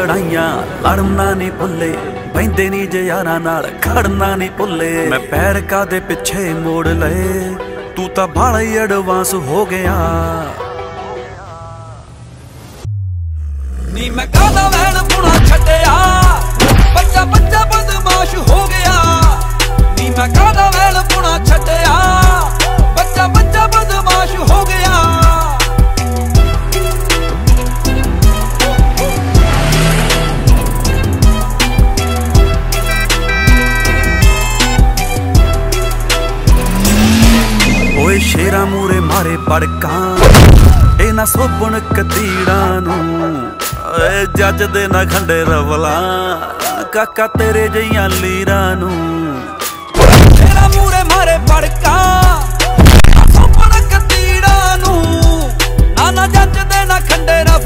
ਲੜਾਈਆਂ ਲੜਨਾ ਨਹੀਂ ਭੁੱਲੇ ਬੈਂਦੇ ਨਹੀਂ ਜੇ ਯਾਰਾਂ ਨਾਲ, ਖੜਨਾ ਨਹੀਂ ਭੁੱਲੇ। ਮੈਂ ਪੈਰ ਕਾਦੇ ਪਿੱਛੇ ਮੋੜ ਲਏ, ਤੂੰ ਤਾਂ ਬਾਲਾ ਹੀ ਐਡਵਾਂਸ ਹੋ ਗਿਆ। ਨੀ ਮੈਂ ਕਾਦਾ ਵੈਣ ਪੁਣਾ ਛੱਡਿਆ ਬੱਚਾ ਬੱਚਾ ਬਦਮਾਸ਼ ਹੋ ਗਿਆ। ਨੀ ਮੈਂ ਕਾਦਾ ਵੈਣ ਪੁਣਾ ਛੱਡਿਆ। ਓਏ ਸ਼ੇਰਾ ਮੂਰੇ ਮਾਰੇ ਪੜਕਾਂ। ਇਹ ਨਾ ਸੋਪਣ ਕਤੀੜਾਂ ਨੂੰ। ਓਏ ਜੱਜ ਦੇ ਨਾ ਖੰਡੇ ਰਵਲਾ। ਕਾਕਾ ਤੇਰੇ ਜਈਆਂ ਲੀਰਾਂ ਨੂੰ। ਤੇਰਾ ਮੂਰੇ ਮਾਰੇ ਪੜਕਾ। ਸੋਪਣ ਕਤੀੜਾ ਨੂੰ। ਨਾ ਨਾ ਜੱਜ ਦੇ ਨਾ ਖੰਡੇ ਨਾ